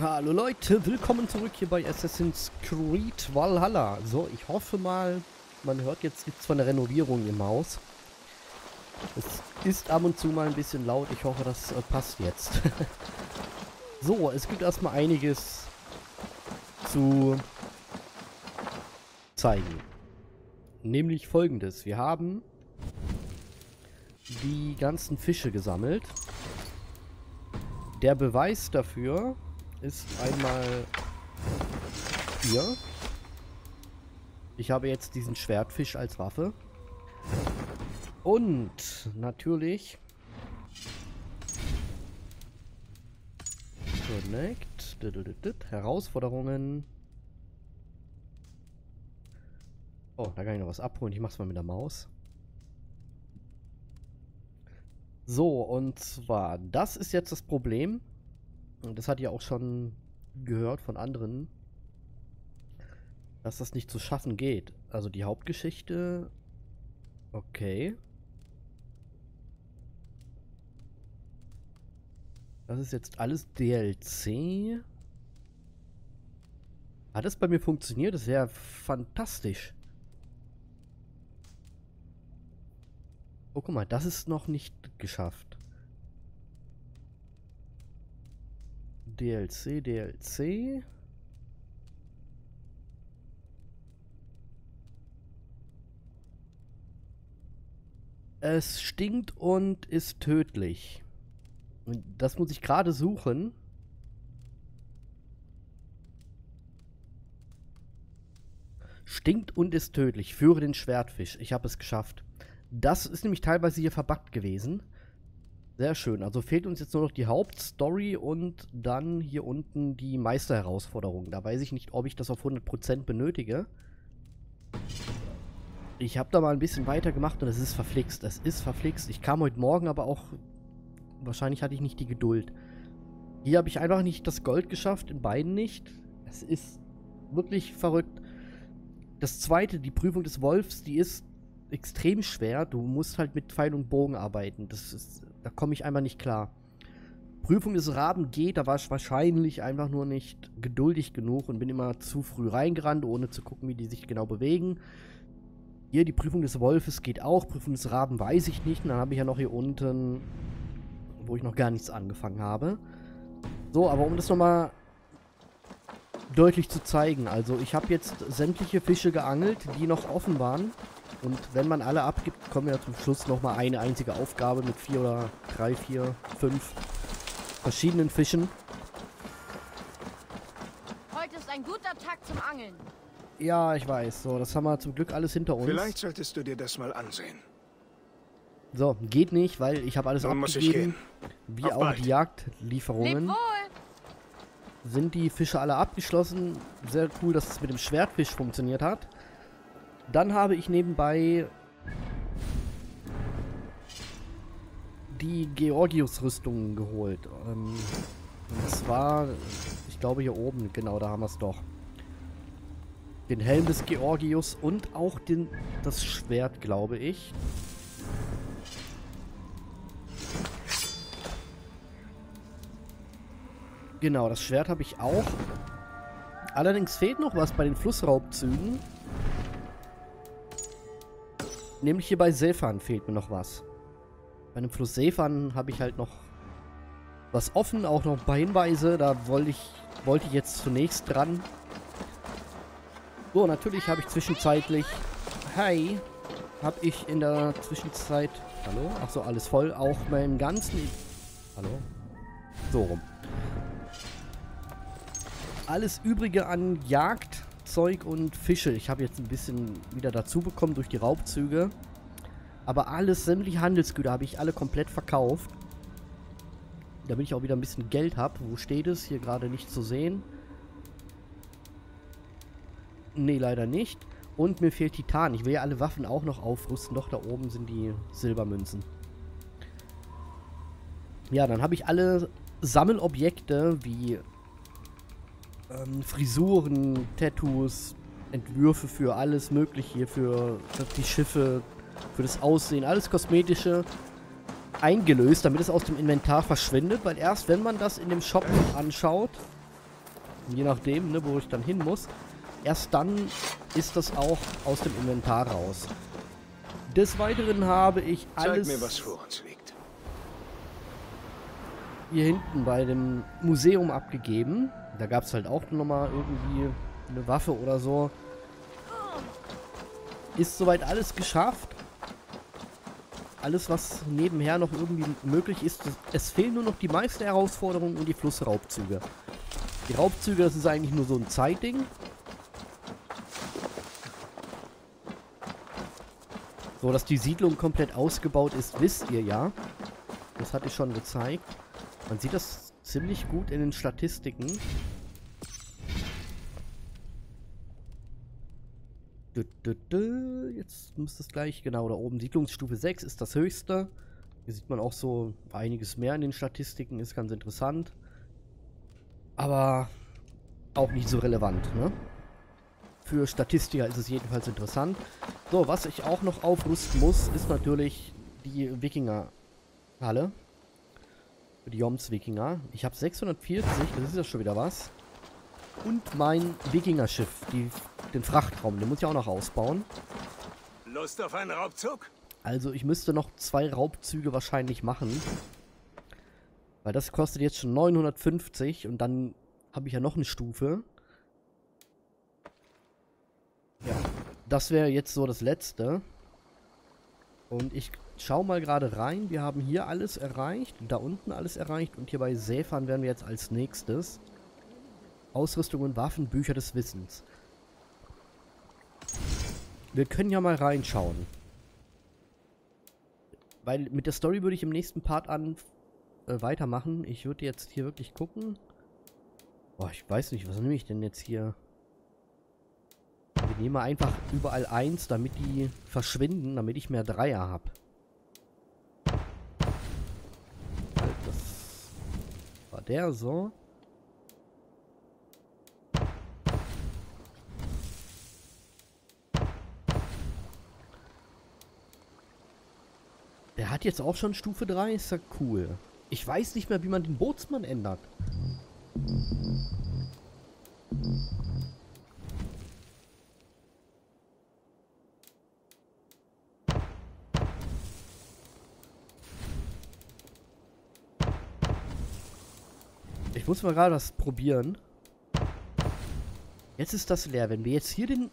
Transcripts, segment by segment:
Hallo Leute, willkommen zurück hier bei Assassin's Creed Valhalla. So, ich hoffe mal, man hört jetzt nichts von der Renovierung im Haus. Es ist ab und zu mal ein bisschen laut, ich hoffe, das äh, passt jetzt. so, es gibt erstmal einiges zu zeigen. Nämlich folgendes, wir haben die ganzen Fische gesammelt. Der Beweis dafür ist einmal hier. Ich habe jetzt diesen Schwertfisch als Waffe. Und natürlich Connect. Herausforderungen. Oh, da kann ich noch was abholen. Ich mach's mal mit der Maus. So, und zwar, das ist jetzt das Problem. Und das hat ihr auch schon gehört von anderen, dass das nicht zu schaffen geht. Also die Hauptgeschichte, okay. Das ist jetzt alles DLC. Hat es bei mir funktioniert? Das wäre fantastisch. Oh, guck mal, das ist noch nicht geschafft. DLC, DLC. Es stinkt und ist tödlich. Und das muss ich gerade suchen. Stinkt und ist tödlich. Führe den Schwertfisch. Ich habe es geschafft. Das ist nämlich teilweise hier verbuggt gewesen. Sehr schön. Also fehlt uns jetzt nur noch die Hauptstory und dann hier unten die Meisterherausforderung. Da weiß ich nicht, ob ich das auf 100% benötige. Ich habe da mal ein bisschen weiter gemacht und es ist verflixt. Es ist verflixt. Ich kam heute Morgen aber auch... Wahrscheinlich hatte ich nicht die Geduld. Hier habe ich einfach nicht das Gold geschafft, in beiden nicht. Es ist wirklich verrückt. Das zweite, die Prüfung des Wolfs, die ist extrem schwer. Du musst halt mit Pfeil und Bogen arbeiten. Das ist da komme ich einfach nicht klar. Prüfung des Raben geht, da war ich wahrscheinlich einfach nur nicht geduldig genug und bin immer zu früh reingerannt, ohne zu gucken, wie die sich genau bewegen. Hier die Prüfung des Wolfes geht auch, Prüfung des Raben weiß ich nicht. Und dann habe ich ja noch hier unten, wo ich noch gar nichts angefangen habe. So, aber um das nochmal deutlich zu zeigen, also ich habe jetzt sämtliche Fische geangelt, die noch offen waren. Und wenn man alle abgibt, kommen ja zum Schluss nochmal eine einzige Aufgabe mit vier oder drei, vier, fünf verschiedenen Fischen. Heute ist ein guter Tag zum Angeln. Ja, ich weiß. So, das haben wir zum Glück alles hinter uns. Vielleicht solltest du dir das mal ansehen. So, geht nicht, weil ich habe alles Dann abgegeben. muss ich gehen. Wie Auf auch bald. die Jagdlieferungen. Sind die Fische alle abgeschlossen. Sehr cool, dass es mit dem Schwertfisch funktioniert hat. Dann habe ich nebenbei die Georgius-Rüstung geholt. Ähm, und zwar, ich glaube hier oben, genau, da haben wir es doch. Den Helm des Georgius und auch den, das Schwert, glaube ich. Genau, das Schwert habe ich auch. Allerdings fehlt noch was bei den Flussraubzügen. Nämlich hier bei Sefan fehlt mir noch was. Bei dem Fluss Sefan habe ich halt noch was offen, auch noch ein paar Hinweise. Da wollte ich, wollte ich jetzt zunächst dran. So, natürlich habe ich zwischenzeitlich... Hi! Habe ich in der Zwischenzeit... Hallo? Achso, alles voll. Auch meinen ganzen... Hallo? So rum. Alles Übrige an Jagdzeug und Fische. Ich habe jetzt ein bisschen wieder dazu bekommen durch die Raubzüge. Aber alles, sämtliche Handelsgüter habe ich alle komplett verkauft. Damit ich auch wieder ein bisschen Geld habe. Wo steht es? Hier gerade nicht zu sehen. Nee, leider nicht. Und mir fehlt Titan. Ich will ja alle Waffen auch noch aufrüsten. Doch, da oben sind die Silbermünzen. Ja, dann habe ich alle Sammelobjekte wie ähm, Frisuren, Tattoos, Entwürfe für alles mögliche hier, für die Schiffe, für das Aussehen, alles Kosmetische eingelöst, damit es aus dem Inventar verschwindet, weil erst wenn man das in dem Shop anschaut, Je nachdem, ne, wo ich dann hin muss. Erst dann ist das auch aus dem Inventar raus. Des Weiteren habe ich alles Zeig mir, was vor uns liegt. hier hinten bei dem Museum abgegeben. Da gab es halt auch nochmal irgendwie eine Waffe oder so. Ist soweit alles geschafft. Alles, was nebenher noch irgendwie möglich ist. Es fehlen nur noch die meisten Herausforderungen und die Flussraubzüge. Die Raubzüge, das ist eigentlich nur so ein Zeitding. So, dass die Siedlung komplett ausgebaut ist, wisst ihr ja. Das hatte ich schon gezeigt. Man sieht das ziemlich gut in den Statistiken. Jetzt müsste es gleich, genau, da oben. Siedlungsstufe 6 ist das höchste. Hier sieht man auch so einiges mehr in den Statistiken, ist ganz interessant. Aber auch nicht so relevant, ne? Für Statistiker ist es jedenfalls interessant. So, was ich auch noch aufrüsten muss, ist natürlich die Wikinger-Halle. Die Joms-Wikinger. Ich habe 640, das ist ja schon wieder was. Und mein Wikinger-Schiff, die, den Frachtraum, den muss ich auch noch ausbauen. Lust auf einen Raubzug? Also ich müsste noch zwei Raubzüge wahrscheinlich machen. Weil das kostet jetzt schon 950 und dann habe ich ja noch eine Stufe. Ja, das wäre jetzt so das letzte. Und ich schau mal gerade rein. Wir haben hier alles erreicht, da unten alles erreicht und hier bei Säfern werden wir jetzt als nächstes. Ausrüstung und Waffen, Bücher des Wissens. Wir können ja mal reinschauen. Weil mit der Story würde ich im nächsten Part an äh, weitermachen. Ich würde jetzt hier wirklich gucken. Boah, ich weiß nicht, was nehme ich denn jetzt hier? Wir nehmen einfach überall eins, damit die verschwinden, damit ich mehr Dreier habe. Das war der so. Der hat jetzt auch schon Stufe 3, ist ja cool. Ich weiß nicht mehr, wie man den Bootsmann ändert. Ich muss mal gerade was probieren. Jetzt ist das leer. Wenn wir jetzt hier den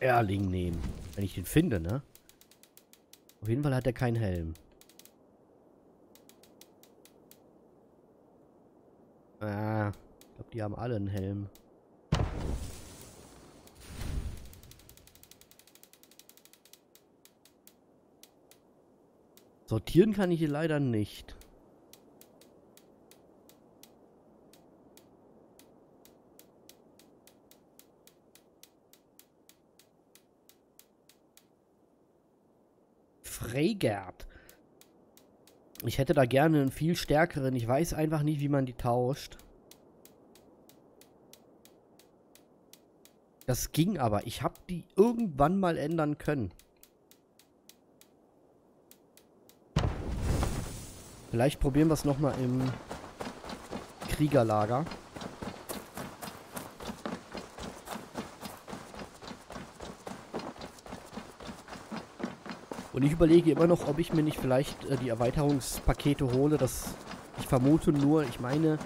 Erling nehmen, wenn ich den finde, ne? Auf jeden Fall hat er keinen Helm. Ah, ich glaube, die haben alle einen Helm. Sortieren kann ich hier leider nicht. Freigert. Ich hätte da gerne einen viel stärkeren. Ich weiß einfach nicht, wie man die tauscht. Das ging aber. Ich habe die irgendwann mal ändern können. Vielleicht probieren wir es nochmal im Kriegerlager. Und ich überlege immer noch, ob ich mir nicht vielleicht äh, die Erweiterungspakete hole. Das ich vermute nur, ich meine,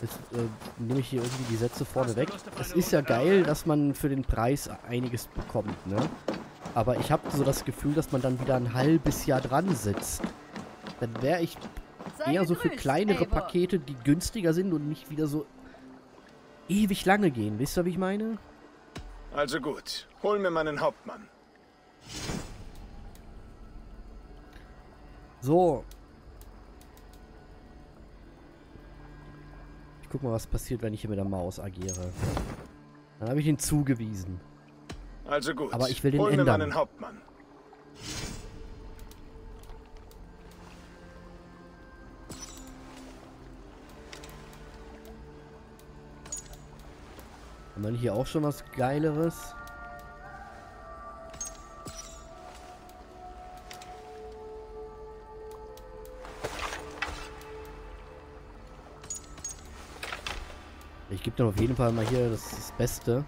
jetzt äh, nehme ich hier irgendwie die Sätze vorne weg. Es ist ja geil, dass man für den Preis einiges bekommt, ne? Aber ich habe so das Gefühl, dass man dann wieder ein halbes Jahr dran sitzt. Dann wäre ich eher so für kleinere. Pakete, die günstiger sind und nicht wieder so ewig lange gehen. Wisst ihr, wie ich meine? Also gut, hol mir meinen Hauptmann. So. Ich guck mal, was passiert, wenn ich hier mit der Maus agiere. Dann habe ich ihn zugewiesen. Also gut, Aber ich will den hol mir ändern. meinen Hauptmann. Haben wir hier auch schon was Geileres? Ich gebe dann auf jeden Fall mal hier das, das Beste.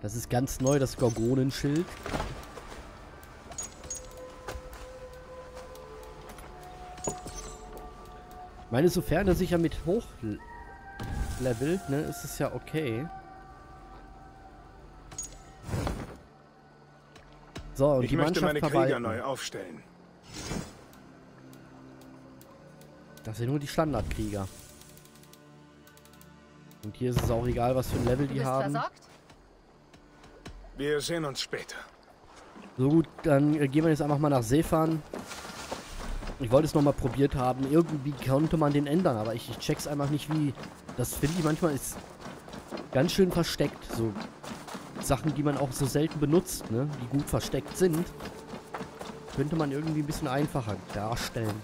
Das ist ganz neu, das Gorgonenschild. Ich meine, sofern er sich ja mit hochlevelt, ne, ist es ja okay. So, und ich die möchte Mannschaft meine Krieger verwalten. neu aufstellen. Das sind nur die Standardkrieger. Und hier ist es auch egal, was für ein Level Du die haben. versorgt? Wir sehen uns später. So gut, dann äh, gehen wir jetzt einfach mal nach Sefan. Ich wollte es nochmal probiert haben. Irgendwie konnte man den ändern, aber ich, ich check's einfach nicht wie. Das finde ich manchmal ist ganz schön versteckt. So Sachen, die man auch so selten benutzt, ne? Die gut versteckt sind. Könnte man irgendwie ein bisschen einfacher darstellen.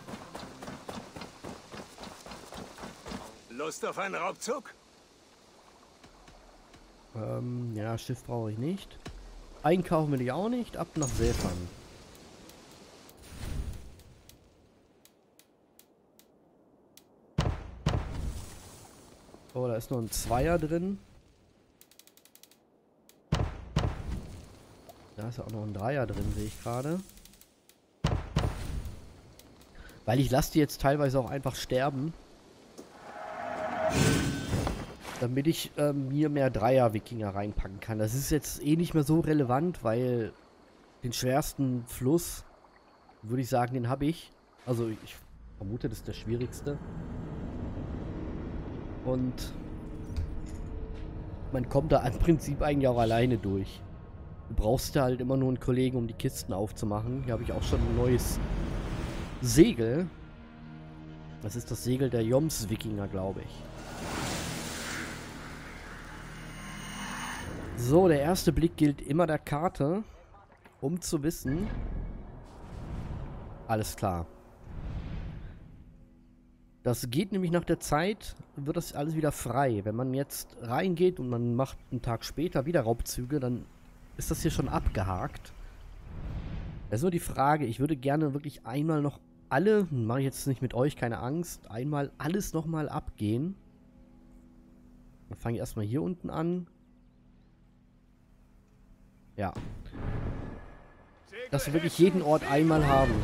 Lust auf einen Raubzug? Ähm, ja, Schiff brauche ich nicht. Einkaufen will ich auch nicht. Ab nach Sefan. Oh, da ist noch ein Zweier drin. Da ist auch noch ein Dreier drin, sehe ich gerade. Weil ich lasse die jetzt teilweise auch einfach sterben. Damit ich ähm, mir mehr Dreier-Wikinger reinpacken kann. Das ist jetzt eh nicht mehr so relevant, weil den schwersten Fluss, würde ich sagen, den habe ich. Also ich vermute, das ist der schwierigste. Und man kommt da im Prinzip eigentlich auch alleine durch. Du brauchst ja halt immer nur einen Kollegen, um die Kisten aufzumachen. Hier habe ich auch schon ein neues Segel. Das ist das Segel der Joms-Wikinger, glaube ich. So, der erste Blick gilt immer der Karte, um zu wissen. Alles klar. Das geht nämlich nach der Zeit, wird das alles wieder frei. Wenn man jetzt reingeht und man macht einen Tag später wieder Raubzüge, dann ist das hier schon abgehakt. Das ist nur die Frage, ich würde gerne wirklich einmal noch alle, mache ich jetzt nicht mit euch, keine Angst, einmal alles nochmal abgehen. Dann fange ich erstmal hier unten an. Ja. Dass wir wirklich jeden Ort einmal haben.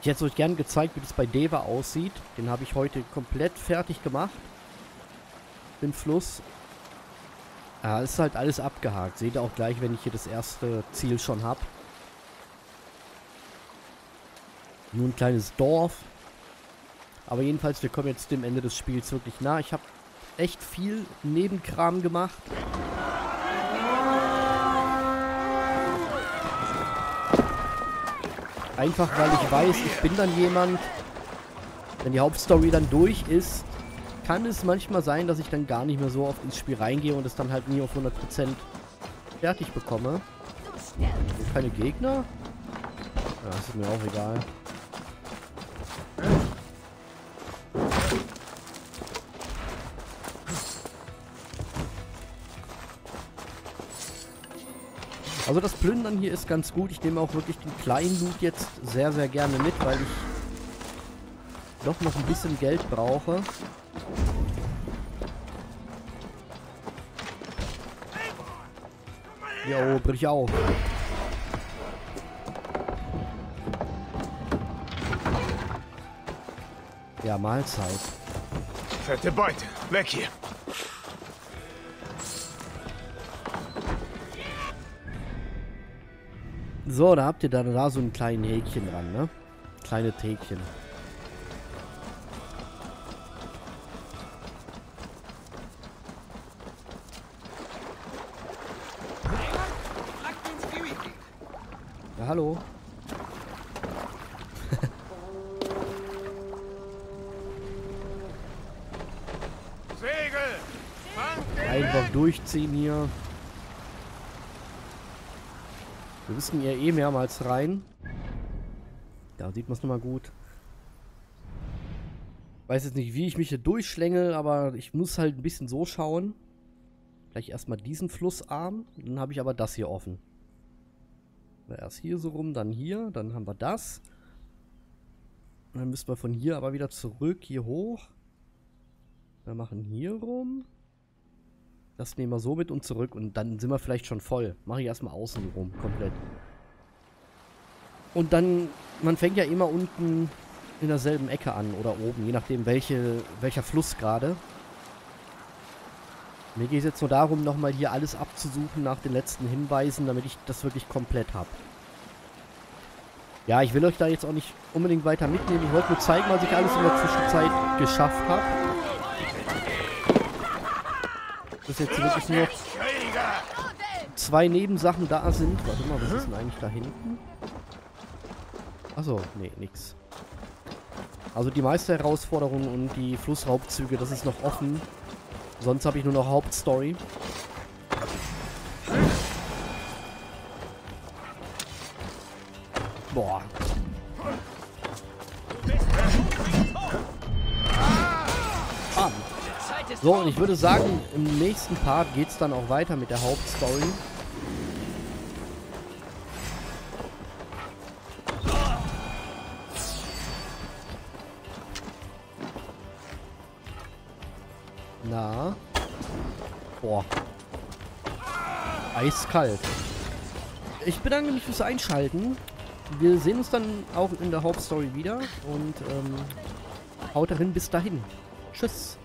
Ich hätte euch gerne gezeigt, wie das bei Deva aussieht. Den habe ich heute komplett fertig gemacht. Den Fluss. Ja, ist halt alles abgehakt. Seht ihr auch gleich, wenn ich hier das erste Ziel schon habe. Nur ein kleines Dorf. Aber jedenfalls, wir kommen jetzt dem Ende des Spiels wirklich nah. Ich habe echt viel Nebenkram gemacht. Einfach weil ich weiß, ich bin dann jemand, wenn die Hauptstory dann durch ist, kann es manchmal sein, dass ich dann gar nicht mehr so oft ins Spiel reingehe und es dann halt nie auf 100% fertig bekomme. Keine Gegner? Ja, das ist mir auch egal. Also das Plündern hier ist ganz gut. Ich nehme auch wirklich den kleinen Loot jetzt sehr, sehr gerne mit, weil ich doch noch ein bisschen Geld brauche. Jo, brich auf. Ja, Mahlzeit. Fette Beute. Weg hier. So, da habt ihr dann da so ein kleinen Häkchen dran, ne? Kleine Häkchen. Ja, hallo. Segel! Einfach durchziehen hier. Wir müssen ja eh mehrmals rein. Da sieht man es nochmal gut. Weiß jetzt nicht, wie ich mich hier durchschlängel, aber ich muss halt ein bisschen so schauen. Gleich erstmal diesen Flussarm. Dann habe ich aber das hier offen. Erst hier so rum, dann hier, dann haben wir das. Dann müssen wir von hier aber wieder zurück, hier hoch. Wir machen hier rum. Das nehmen wir so mit und zurück und dann sind wir vielleicht schon voll. Mache ich erstmal außen rum, komplett. Und dann, man fängt ja immer unten in derselben Ecke an oder oben, je nachdem welche, welcher Fluss gerade. Mir geht es jetzt nur darum, nochmal hier alles abzusuchen nach den letzten Hinweisen, damit ich das wirklich komplett habe. Ja, ich will euch da jetzt auch nicht unbedingt weiter mitnehmen. Ich wollte nur zeigen, was ich alles in der Zwischenzeit geschafft habe. Dass jetzt wirklich nur zwei Nebensachen da sind. Warte mal, was ist denn eigentlich da hinten? Achso, nee, nix. Also die meiste Herausforderungen und die Flussraubzüge, das ist noch offen. Sonst habe ich nur noch Hauptstory. Boah. So, und ich würde sagen, im nächsten Part geht es dann auch weiter mit der Hauptstory. Na. Boah. Eiskalt. Ich bedanke mich fürs Einschalten. Wir sehen uns dann auch in der Hauptstory wieder. Und ähm, haut darin bis dahin. Tschüss.